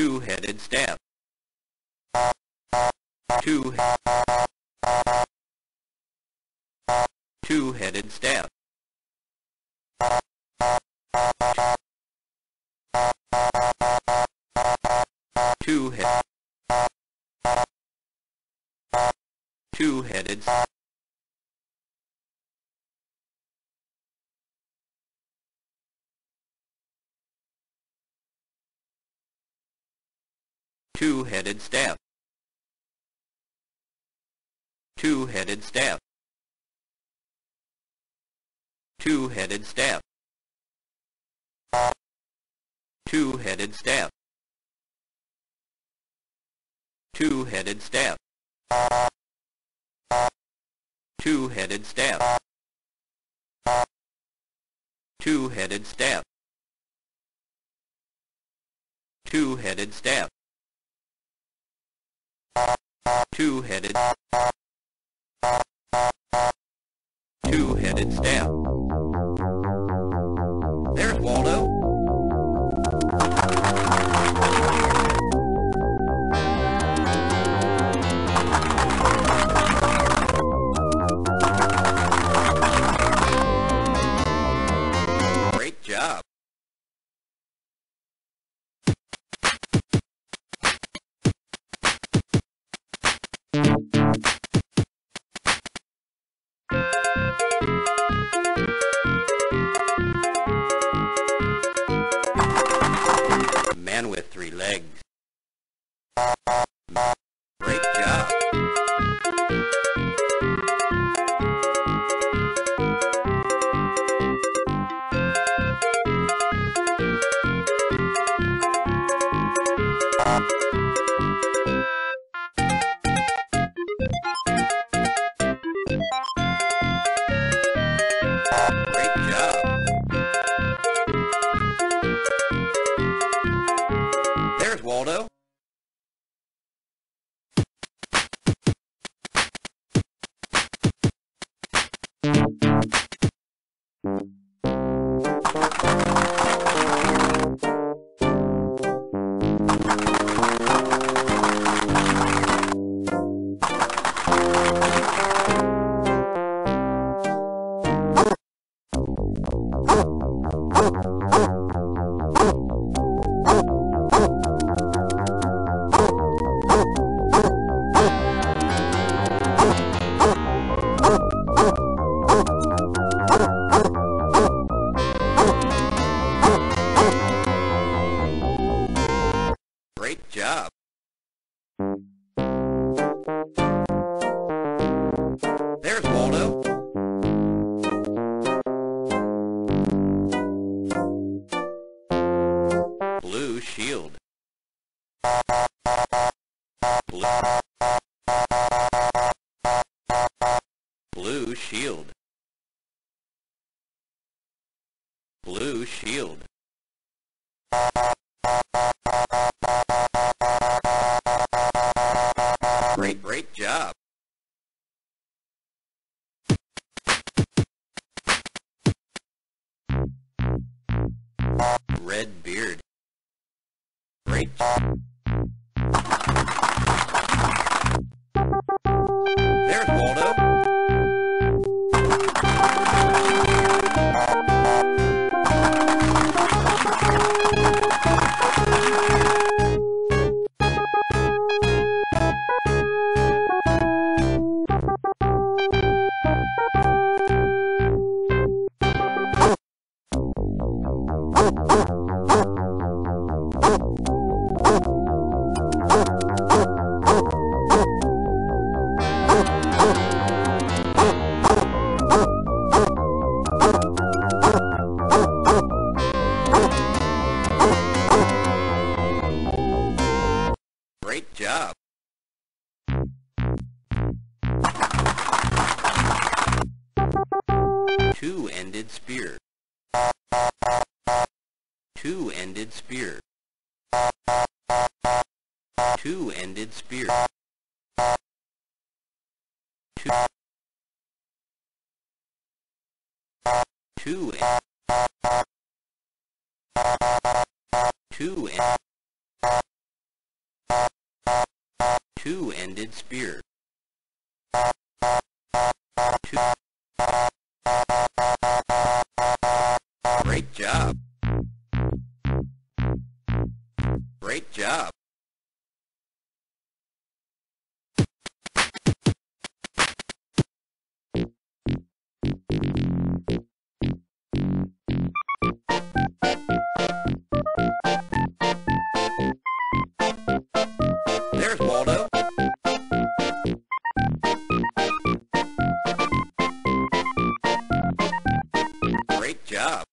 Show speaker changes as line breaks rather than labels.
two-headed stamp. Two two-headed stamp. Two-headed two-headed Two-headed staff. Two-headed staff. Two-headed staff. Two-headed staff. Two-headed staff. Two-headed staff. Two-headed staff. Two-headed staff. Two-headed. Two-headed staff. Great job. Shield. Blue shield. Great, great job. Red beard. Great. There's job. Two-ended spear. Two-ended spear. Two-ended spear. Two. Two. Spear. Job.